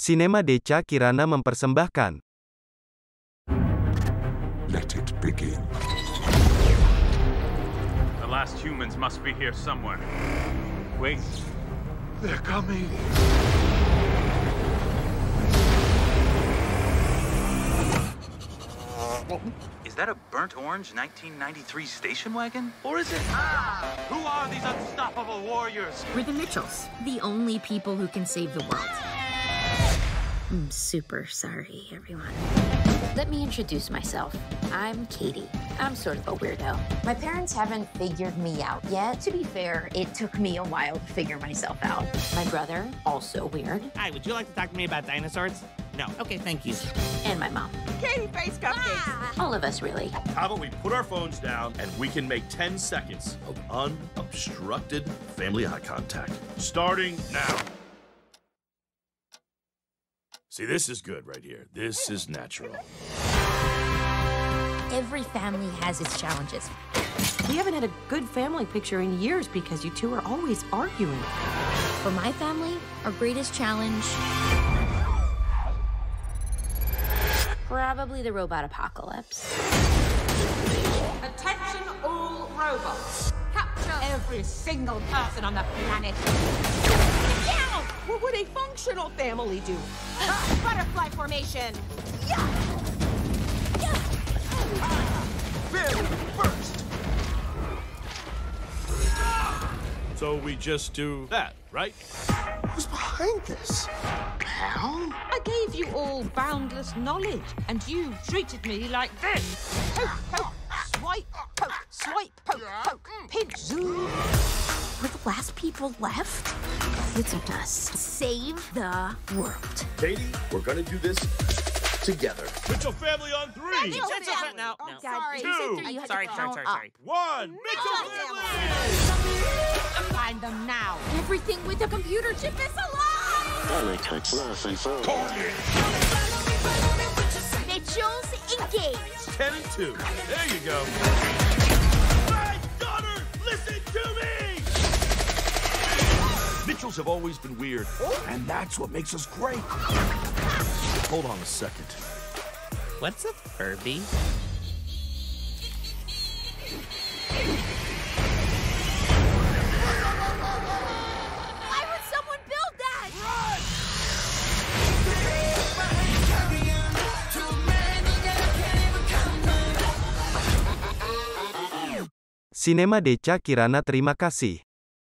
Sinema Decha Kirana mempersembahkan Let it begin. The last humans must be here somewhere. Wait. They're coming. Is that a burnt orange 1993 station wagon? Or is it. Ah! Who are these unstoppable warriors? We're the Mitchells, the only people who can save the world. I'm super sorry, everyone. Let me introduce myself. I'm Katie. I'm sort of a weirdo. My parents haven't figured me out yet. To be fair, it took me a while to figure myself out. My brother, also weird. Hi, would you like to talk to me about dinosaurs? No. Okay, thank you. And my mom. Katie face cupcakes. Ah! All of us, really. How about we put our phones down and we can make 10 seconds of unobstructed family eye contact. Starting now. See, this is good right here. This is natural. Every family has its challenges. We haven't had a good family picture in years because you two are always arguing. For my family, our greatest challenge Probably the robot apocalypse. Attention all robots. Capture every single person on the planet. Yeah! What would a functional family do? butterfly formation. So we just do that, right? Who's behind this? Pal? I gave you all boundless knowledge, and you treated me like this. We're the last people left. It's up to us save the world. Katie, we're gonna do this together. Mitchell family on three. Mitchell family. No, Oh, no. sorry. Two. You said three, you Sorry, sorry, sorry, sorry. One. Mitchell family. Find them now. Everything with a computer chip is alive! Mitchell's engaged. Ten and two. There you go. Mitchells have always been weird, and that's what makes us great. Hold on a second. What's a Furby? Why would someone build that? Sinema Decha Kirana terima kasih.